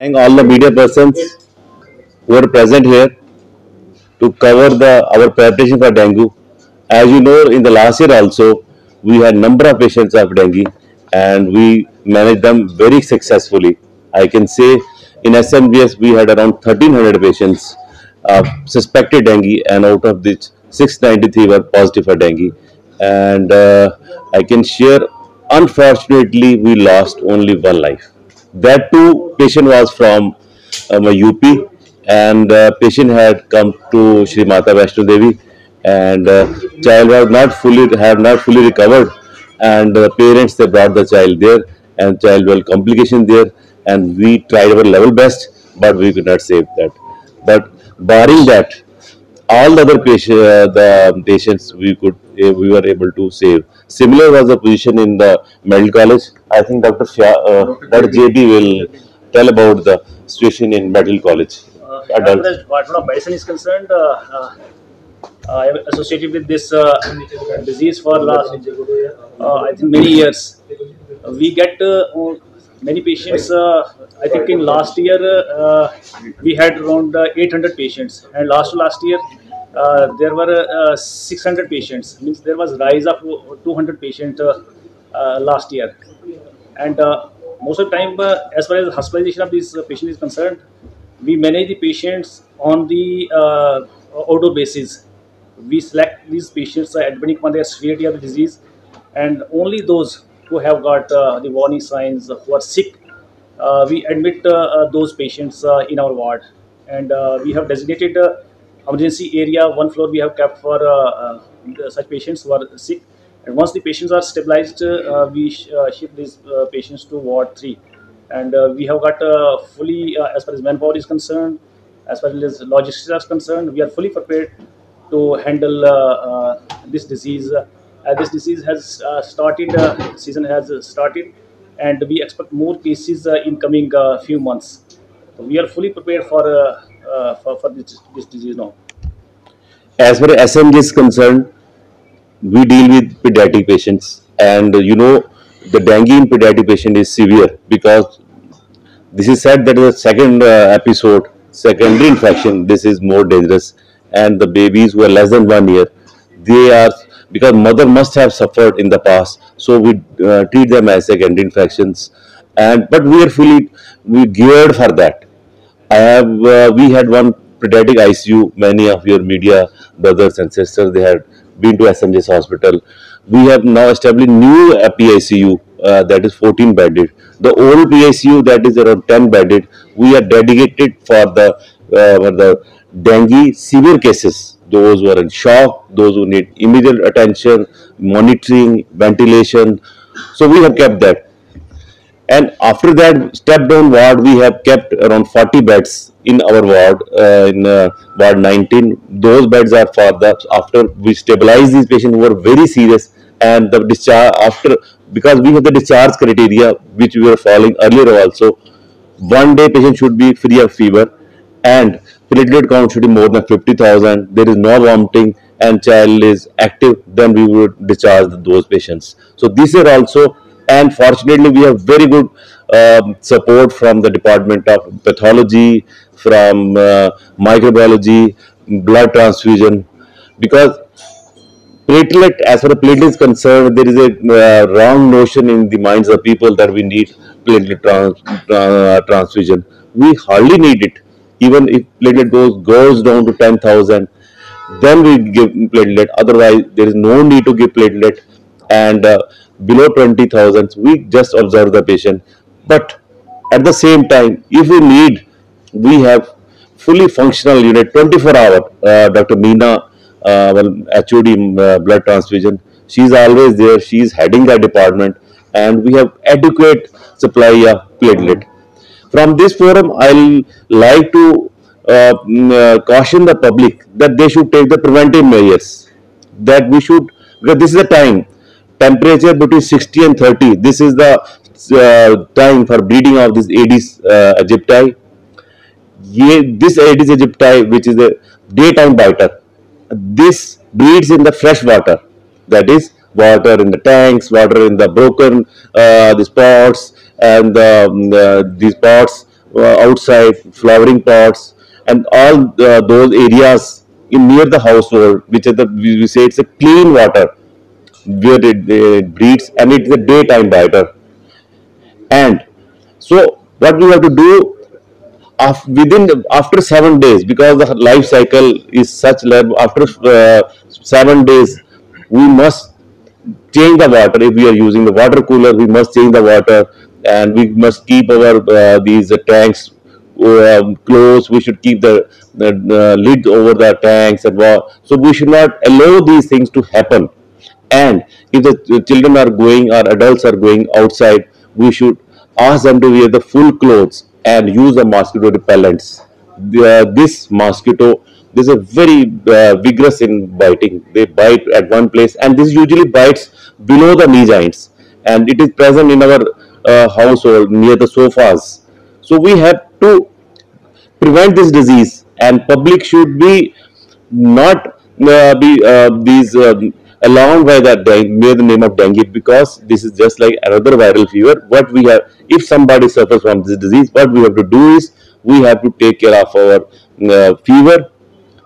thank all the media persons who are present here to cover the our preparation for dengue. As you know, in the last year also, we had number of patients of dengue and we managed them very successfully. I can say in SMGS we had around 1300 patients suspected dengue and out of which 693 were positive for dengue. And uh, I can share, unfortunately, we lost only one life. That too, patient was from um, UP, and uh, patient had come to Shri Mata Vaishno Devi, and uh, child was not fully had not fully recovered, and uh, parents they brought the child there, and child well complication there, and we tried our level best, but we could not save that. But barring that, all the other patient, uh, the patients we could uh, we were able to save. Similar was the position in the medical college. I think Dr. Shah, uh, Dr. JB will tell about the situation in medical college. Uh, as far as Department of Medicine is concerned, uh, uh, I am associated with this uh, disease for last, uh, I think, many years. We get uh, many patients. Uh, I think in last year uh, we had around uh, 800 patients, and last last year there were uh, 600 patients. Means there was rise of 200 patients uh, uh, last year, and uh, most of the time, uh, as far as hospitalization of these uh, patients is concerned, we manage the patients on the uh, order basis. We select these patients uh, depending upon their severity of the disease, and only those who have got uh, the warning signs, uh, who are sick, uh, we admit uh, uh, those patients uh, in our ward. And uh, we have designated uh, emergency area, one floor we have kept for uh, uh, such patients who are sick. And once the patients are stabilized, uh, we sh- shift these patients to ward 3 and we have got fully as far as manpower is concerned as far as logistics is concerned we are fully prepared to handle uh, uh, this disease. Uh, this disease has started season has started and we expect more cases in coming few months. So we are fully prepared for for, for this, this disease now As far as SMG is concerned, we deal with pediatric patients, and you know the dengue in pediatric patient is severe because this is said that the second uh, episode, secondary infection, this is more dangerous, and the babies who are less than one year, they are because mother must have suffered in the past, so we uh, treat them as secondary infections, and but we are fully we geared for that. I have uh, we had one pediatric ICU. Many of your media brothers and sisters they had been to SMGS hospital. We have now established new uh, PICU uh, that is 14 bedded. The old PICU that is around 10 bedded. We are dedicated for the uh, for the dengue severe cases. Those who are in shock, those who need immediate attention, monitoring, ventilation. So we have kept that and after that step down ward we have kept around 40 beds in our ward uh, in uh, ward 19 those beds are for the after we stabilize these patients who are very serious and the discharge after because we have the discharge criteria which we were following earlier also. One day patient should be free of fever and platelet count should be more than 50000 there is no vomiting and child is active then we would discharge those patients. So these are also and fortunately we have very good um, support from the department of pathology from uh, microbiology blood transfusion because platelet as far as platelet is concerned there is a uh, wrong notion in the minds of people that we need platelet trans- uh, transfusion. We hardly need it. Even if platelet goes goes down to 10000 then we give platelet. Otherwise there is no need to give platelet. And uh, below 20000 we just observe the patient. But at the same time if we need we have fully functional unit 24 hour uh, dr meena uh, well hod uh, blood transfusion. She's always there. She's heading that department. And we have adequate supply of platelet. From this forum i'll like to uh, mm, uh, caution the public that they should take the preventive measures. That we should because this is the time. Temperature between 60 and 30 this is the uh, time for breeding of this aedes uh, aegypti ये this aedes aegypti which is a daytime biter this breeds in the fresh water that is water in the tanks water in the broken uh, these pots and um, uh, these pots uh, outside, flowering pots, and all uh, those areas in near the household, which are the we we say it's a clean water where it, it breeds, and it's a daytime biter. And so what we have to do af- within after seven days because the life cycle is such that after uh, seven days we must change the water. If we are using the water cooler we must change the water and we must keep our uh, these uh, tanks um, closed we should keep the, the uh, lid over the tanks and so we should not allow these things to happen. And if the children are going or adults are going outside we should ask them to wear the full clothes and use the mosquito repellents. The, uh, this mosquito this is very uh, vigorous in biting. They bite at one place and this usually bites below the knee joints. And it is present in our uh, household near the sofas. So we have to prevent this disease and public should be not uh, be uh, these alarmed by that by the name of dengue because this is just like another viral fever. What we have if somebody suffers from this disease what we have to do is we have to take care of our uh, fever.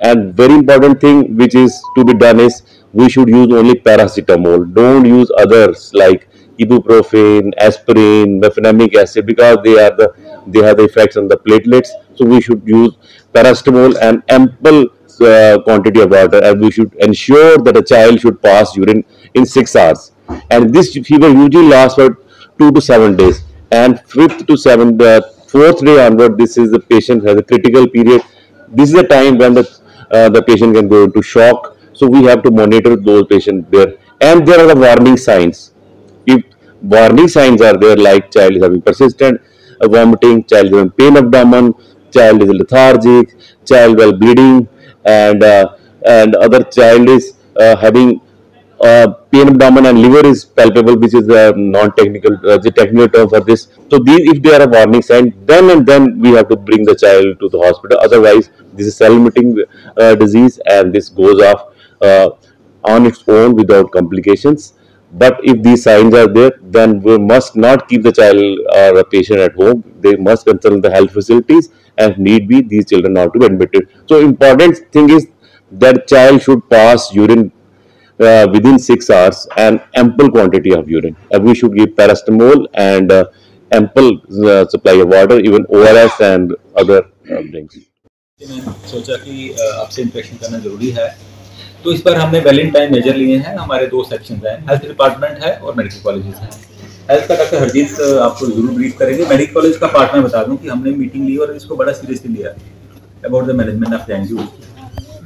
And very important thing which is to be done is we should use only paracetamol. Don't use others like ibuprofen aspirin mefenamic acid because they are the they have the effects on the platelets. So we should use paracetamol and ample uh, quantity of water and we should ensure that a child should pass urine in 6 hours. And this fever usually lasts for 2 to 7 days. And fifth to seventh uh, fourth day onward this is the patient has a critical period. This is the time when the uh, the patient can go into shock. So we have to monitor those patients there. And there are the warning signs. If warning signs are there like child is having persistent uh, vomiting child is having pain abdomen child is lethargic child well bleeding and uh, and other child is uh, having uh, pain abdomen and liver is palpable, which is the non-technical, uh, the technical term for this. So these, if they are a warning sign, then and then we have to bring the child to the hospital. Otherwise, this is self-limiting uh, disease, and this goes off uh, on its own without complications. But if these signs are there, then we must not keep the child or a patient at home. They must consult the health facilities, if need be, these children are to be admitted. So important thing is that child should pass urine uh, within six hours and ample quantity of urine. And we should give paracetamol and uh, ample uh, supply of water, even ORS and other uh, drinks. मैंने सोचा कि अ, आपसे inspection करना ज़रूरी है तो इस पर हमने वैलेंटाइन मेजर लिए हैं हमारे दो सेक्शन हैं हेल्थ डिपार्टमेंट है और मेडिकल कॉलेजेस हैं हेल्थ का डॉक्टर हरजीत आपको ज़रूर ब्रीफ करेंगे। मेडिकल कॉलेज का पार्ट मैं बता दूँ कि हमने मीटिंग ली और इसको बड़ा सीरियसली लिया about the management of dengue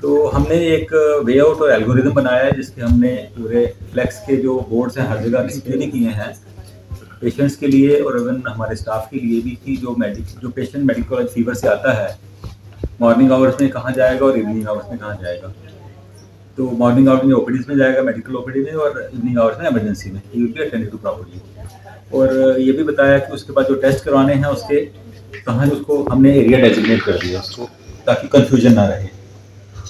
तो हमने एक वे आउट और एल्गोरिदम बनाया है जिसके हमने पूरे फ्लेक्स के जो बोर्ड्स हैं, हर जगह डिस्प्ले किए हैं पेशेंट्स के लिए और इवन हमारे स्टाफ के लिए भी कि जो मेडिक जो पेशेंट मेडिकल फीवर से आता है मॉर्निंग आवर्स में कहाँ जाएगा और इवनिंग आवर्स में कहाँ जाएगा। तो मॉर्निंग आवर्स में ओपीडीज में जाएगा मेडिकल ओपीडी में और इवनिंग आवर्स में एमरजेंसी में। He will be attended to properly और ये भी बताया कि उसके बाद जो टेस्ट करवाने हैं उसके, कहाँ उसको हमने एरिया डेजिग्नेट कर दिया उसको, ताकि कन्फ्यूज़न ना रहे।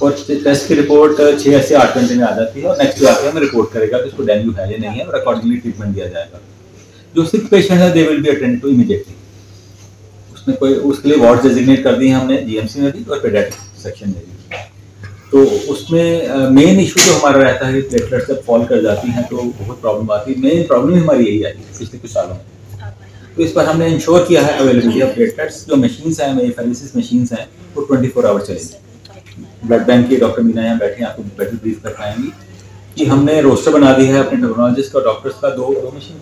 और टेस्ट की रिपोर्ट छः से आठ घंटे में आ जाती है और नेक्स्ट डे आके हमें रिपोर्ट करेगा कि उसको डेंगू है या नहीं है और अकॉर्डिंगली ट्रीटमेंट दिया जाएगा। जो सिक पेशेंट है they will be attend to immediately उसमें कोई, उसके लिए वार्ड डेजिग्नेट कर दी हमने जीएमसी में भी और पेडियाट्रिक सेक्शन में भी। तो उसमें मेन इशू जो हमारा रहता है प्लेटलेट्स जब फॉल कर जाती हैं तो बहुत प्रॉब्लम आती है। मेन प्रॉब्लम हमारी यही आई है पिछले कुछ सालों में। तो इस पर हमने इंश्योर किया है अवेलेबिलिटी ऑफ़ प्लेटलेट्स जो मशीन्स हैं मेरी फेलिसिस मशीन्स हैं, वो ट्वेंटी फोर आवर चलेंगी। ब्लड बैंक के डॉक्टर मीना यहाँ बैठे आपको बेटर ब्रीफ कर पाएँगी कि हमने रोस्टर बना दिया है अपने टेक्नोलॉजिस्ट का डॉक्टर्स का, दो दो मशीन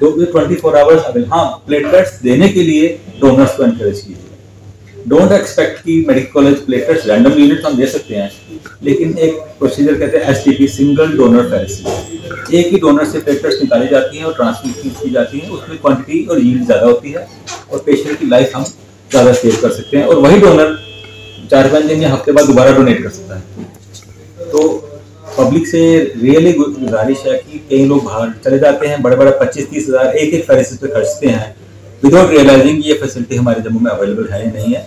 दो ट्वेंटी फोर आवर्स हाँ प्लेटलेट्स देने के लिए डोनर्स को एनकरेज कीजिए डोंट एक्सपेक्ट कि medical college platelets random unit हम दे सकते हैं, लेकिन एक प्रोसीजर कहते हैं एसटीपी सिंगल डोनर फेरेसी एक ही डोनर से प्लेटलेट्स निकाली जाती हैं और ट्रांसमिशन की जाती है, उसमें क्वांटिटी और यील्ड ज़्यादा होती है और पेशेंट की लाइफ हम ज़्यादा सेव कर सकते हैं और वही डोनर चार पाँच दिन या हफ़्ते बाद दोबारा डोनेट कर सकता है। तो पब्लिक से रियली गुजारिश है कि कई लोग बाहर चले जाते हैं बड़े बड़े पच्चीस तीस हज़ार एक एक फेरेसिस पे खर्चते हैं विदाउट रियलाइजिंग ये फैसिलिटी हमारे जम्मू में अवेलेबल है नहीं है।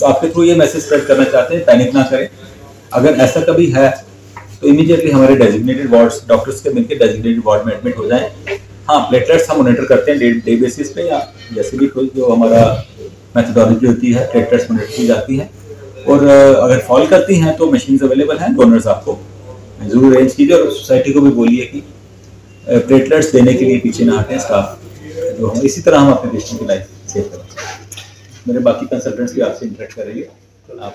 तो आपके थ्रू ये मैसेज स्प्रेड करना चाहते हैं पैनिक ना करें। अगर ऐसा कभी है तो इमीडिएटली हमारे डेजिग्नेटेड वार्ड्स डॉक्टर्स के मिलकर डेजिग्नेटेड वार्ड में एडमिट हो जाएँ। हाँ प्लेटलेट्स हम मॉनिटर करते हैं डे बेसिस पे या जैसे भी कोई जो हमारा मैथडोलॉजी होती है प्लेटलेट्स मॉनिटर की जाती है। और अगर फॉल करती हैं तो मशीन अवेलेबल हैं डोनर्स आपको। ज़रूर अरेंज कीजिए और सोसाइटी को भी बोलिए कि प्लेटलेट्स देने के लिए पीछे ना हटें स्टाफ जो हम इसी तरह हम अपने पेशेंट की लाइफ सेव करें। मेरे बाकी कंसल्टेंट्स भी आपसे इंटरेक्ट करेंगे। आप